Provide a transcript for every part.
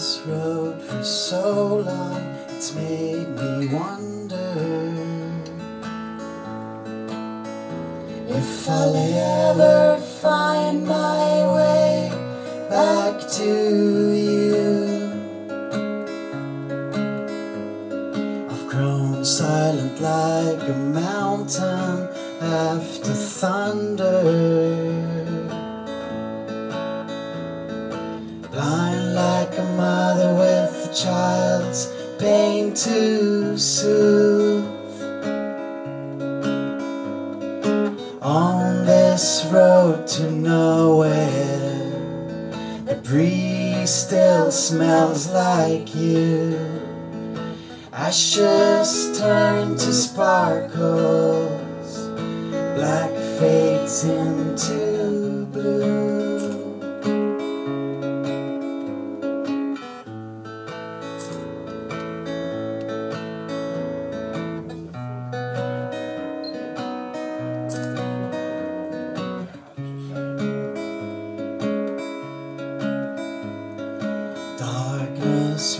this road for so long, it's made me wonder if I'll ever find my way back to you. I've grown silent like a mountain after thunder. Child's pain to soothe. On this road to nowhere, the breeze still smells like you. Ashes turn to sparkles, black fades into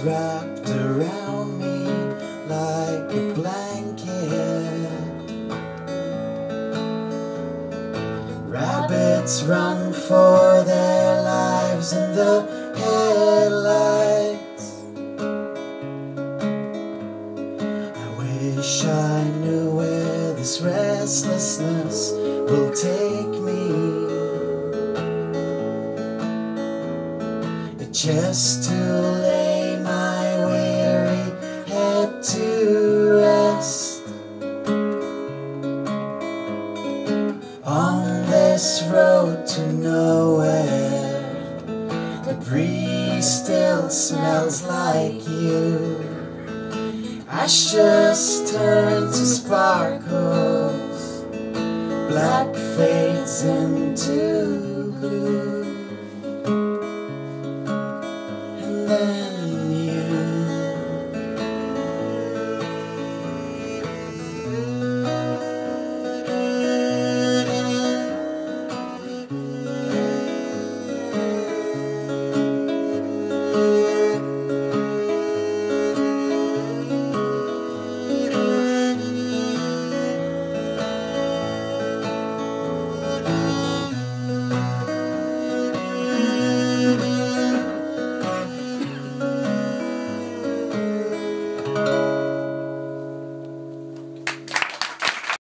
wrapped around me like a blanket. Rabbits run for their lives in the headlights. I wish I knew where this restlessness will take me. just to on this road to nowhere. The breeze still smells like you. Ashes turn to sparkles, black fades into blue.